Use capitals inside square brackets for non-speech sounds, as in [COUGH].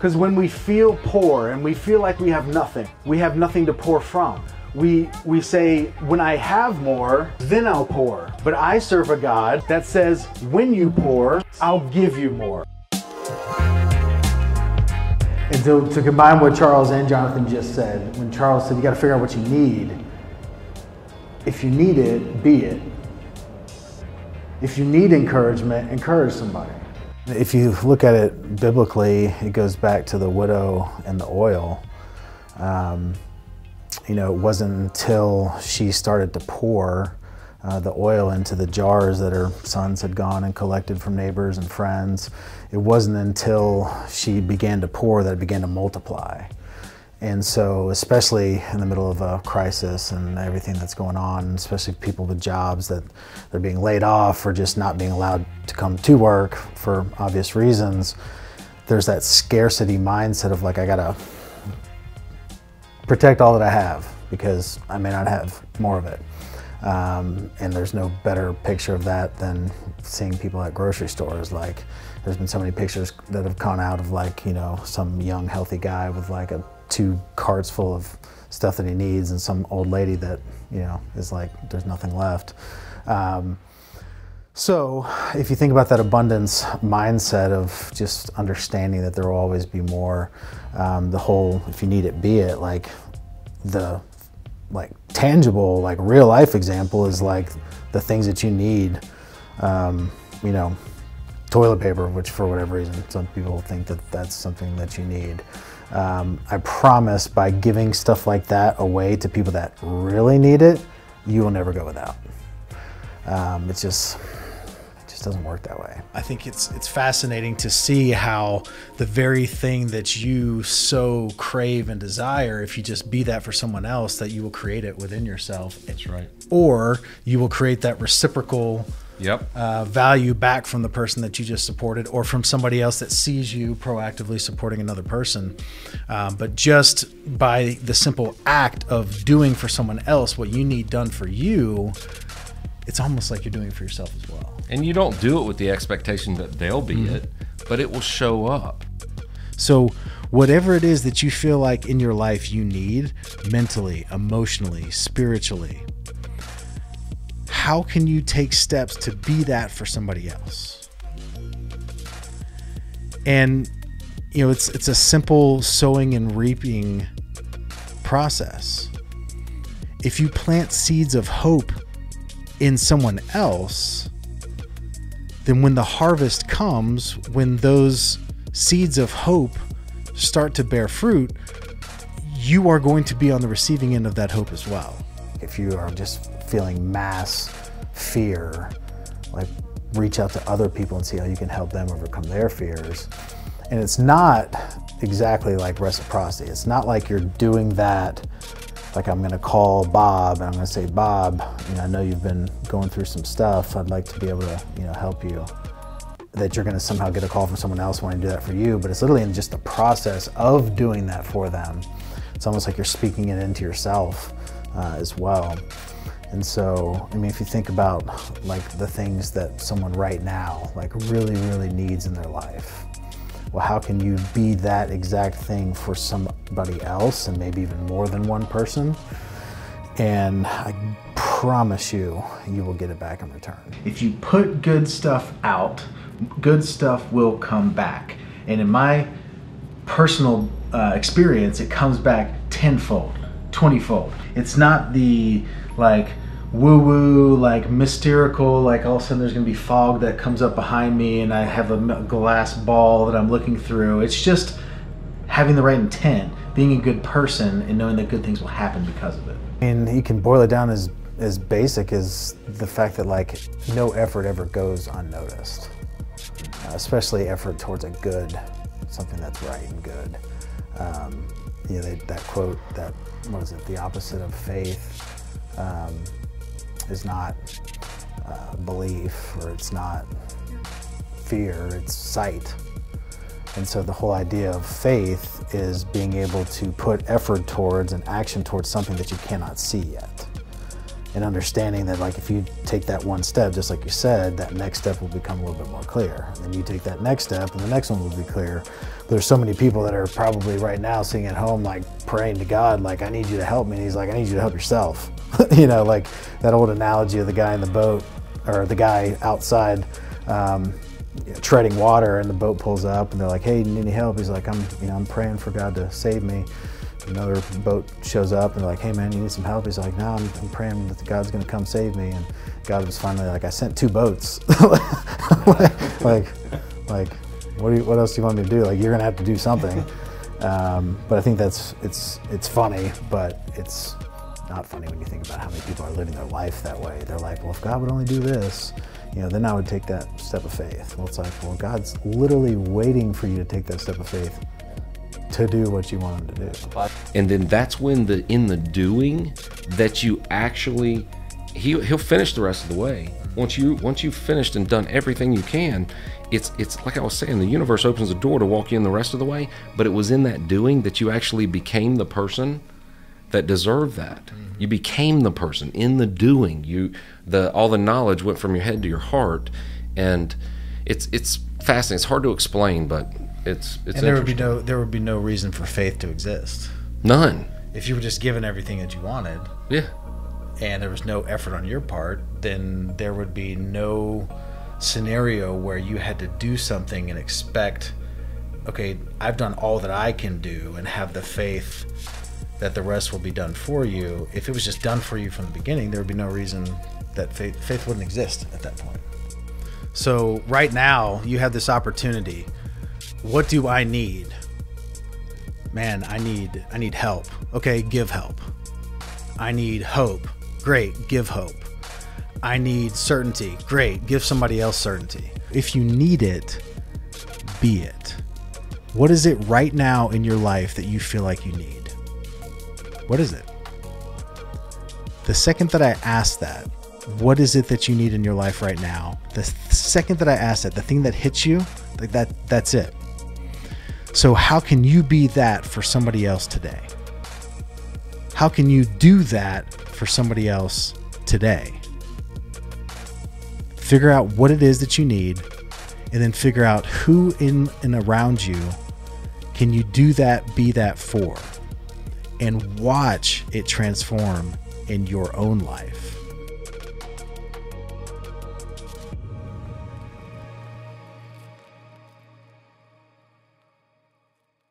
Because when we feel poor and we feel like we have nothing, we have nothing to pour from. We, we say, when I have more, then I'll pour. But I serve a God that says, when you pour, I'll give you more. And to, to combine what Charles and Jonathan just said, when Charles said, you got to figure out what you need, if you need it, be it. If you need encouragement, encourage somebody. If you look at it biblically, it goes back to the widow and the oil. Um, you know, it wasn't until she started to pour uh, the oil into the jars that her sons had gone and collected from neighbors and friends. It wasn't until she began to pour that it began to multiply. And so, especially in the middle of a crisis and everything that's going on, especially people with jobs that they're being laid off or just not being allowed to come to work for obvious reasons, there's that scarcity mindset of like, I gotta protect all that I have because I may not have more of it. Um, and there's no better picture of that than seeing people at grocery stores. Like, there's been so many pictures that have gone out of like, you know, some young healthy guy with like a two carts full of stuff that he needs and some old lady that, you know, is like, there's nothing left. Um, so if you think about that abundance mindset of just understanding that there will always be more, um, the whole, if you need it, be it, like the like tangible, like real life example is like the things that you need, um, you know, toilet paper, which for whatever reason, some people think that that's something that you need. Um, I promise by giving stuff like that away to people that really need it, you will never go without. Um, it's just, it just doesn't work that way. I think it's it's fascinating to see how the very thing that you so crave and desire, if you just be that for someone else, that you will create it within yourself. That's right. Or you will create that reciprocal Yep. uh, value back from the person that you just supported or from somebody else that sees you proactively supporting another person. Um, but just by the simple act of doing for someone else what you need done for you, it's almost like you're doing it for yourself as well. And you don't do it with the expectation that they'll be Mm-hmm. it, but it will show up. So, whatever it is that you feel like in your life you need mentally, emotionally, spiritually, how can you take steps to be that for somebody else? And you know, it's it's a simple sowing and reaping process. If you plant seeds of hope in someone else, then when the harvest comes, when those seeds of hope start to bear fruit, you are going to be on the receiving end of that hope as well. If you are just feeling mass fear, like reach out to other people and see how you can help them overcome their fears. And it's not exactly like reciprocity. It's not like you're doing that like I'm gonna call Bob and I'm gonna say, Bob, you know, I know you've been going through some stuff. I'd like to be able to, you know, help you. That you're gonna somehow get a call from someone else wanting to do that for you, but it's literally in just the process of doing that for them. It's almost like you're speaking it into yourself uh, as well. And so, I mean, if you think about like the things that someone right now like really, really needs in their life, well, how can you be that exact thing for somebody else and maybe even more than one person? And I promise you, you will get it back in return. If you put good stuff out, good stuff will come back. And in my personal uh, experience, it comes back tenfold, twentyfold. It's not the like woo woo, like mystical, like all of a sudden there's gonna be fog that comes up behind me and I have a glass ball that I'm looking through. It's just having the right intent, being a good person, and knowing that good things will happen because of it. And you can boil it down as as basic as the fact that like no effort ever goes unnoticed, uh, especially effort towards a good, something that's right and good. Um, you know, they, that quote, that what is it? The opposite of faith um, is not uh, belief, or it's not fear. It's sight. And so the whole idea of faith is being able to put effort towards and action towards something that you cannot see yet. and understanding that like if you take that one step, just like you said, that next step will become a little bit more clear. And then you take that next step, and the next one will be clear. There's so many people that are probably right now sitting at home, like praying to God, like I need you to help me. And He's like, I need you to help yourself. [LAUGHS] you know, like that old analogy of the guy in the boat or the guy outside. Um, treading water and the boat pulls up and they're like hey you need any help he's like i'm you know i'm praying for god to save me another boat shows up and they're like, hey man, you need some help? He's like, no, I'm, I'm praying that God's gonna come save me. And God was finally like, I sent two boats. [LAUGHS] like, like, like, what, do you, what else do you want me to do? Like, you're gonna have to do something. Um, but I think that's, it's, it's funny, but it's not funny when you think about how many people are living their life that way. They're like, well, if God would only do this, you know, then I would take that step of faith. Well, it's like, well, God's literally waiting for you to take that step of faith to do what you want them to do. And then that's when the in the doing that you actually he he'll finish the rest of the way. Once you once you've finished and done everything you can, it's it's like I was saying, the universe opens the door to walk you in the rest of the way, but it was in that doing that you actually became the person that deserve that. Mm-hmm. You became the person in the doing. You the all the knowledge went from your head to your heart and it's it's fascinating. It's hard to explain, but it's it's and there would be no there would be no reason for faith to exist. None. If you were just given everything that you wanted. Yeah. And there was no effort on your part, then there would be no scenario where you had to do something and expect, okay, I've done all that I can do and have the faith that the rest will be done for you. If it was just done for you from the beginning, there would be no reason that faith faith wouldn't exist at that point. So right now you have this opportunity what do I need? Man, I need I need help. Okay, give help. I need hope. Great, give hope. I need certainty. Great, give somebody else certainty. If you need it, be it. What is it right now in your life that you feel like you need? What is it? The second that I ask that, what is it that you need in your life right now? The second that I ask that, the thing that hits you, like that that's it. So, how can you be that for somebody else today? How can you do that for somebody else today? Figure out what it is that you need, and then figure out who in and around you can you do that, be that for, and watch it transform in your own life.